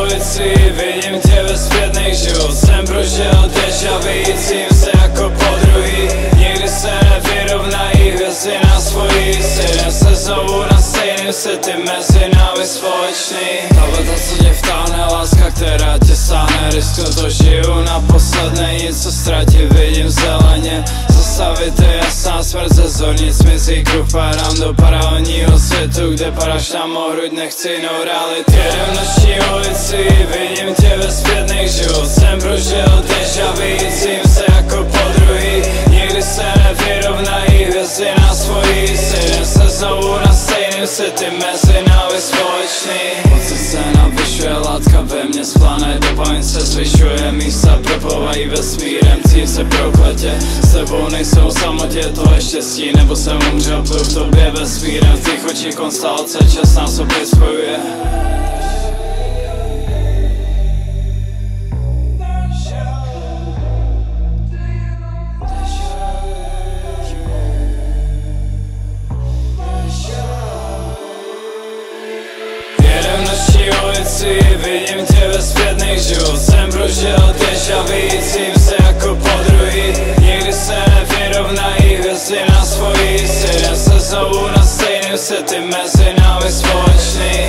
Ulici, vidím tě ve zpětných život. Jsem prožil deja vu, cím se jako podruhý Nikdy se nevyrovnají hvězdy na svojí Sjedem se znovu stejným sety mezi námi společný. Ale to co tě vtáhne, láska, která tě sáhne. Risknu to žiju na posledné, nic co ztratit, vidím zeleně Zastavit je jasná smrt ze zornic. Mizí kruh padám do paralelního světu Kde padáš na mou hruď, nechci jinou realitu Jedem naší ulici, vidím tě ve zpětných. Život Jsem prožil deja vu, cím se jako podruhý. Nikdy se nevyrovnají hvězdy na svojí. Sjedem se znovu na stejným světy mezi námi společný. Pocit se navyšuje, látka ve mně splané Dopamin se zvyšuje, místa proplouvají vesmírem Cím se prokletě, s tebou nejsou samotě To je štěstí, nebo jsem umřel, pluju v tobě vesmírem. V těch očích konstelace, čas nás opět spojuje ulici, vidím tě ve zpětných život. Jsem prožil deja vu, cím se jako podruhý Nikdy se nevyrovnají hvězdy na svojí Sjedem se znovu na stejným sety mezi námi společný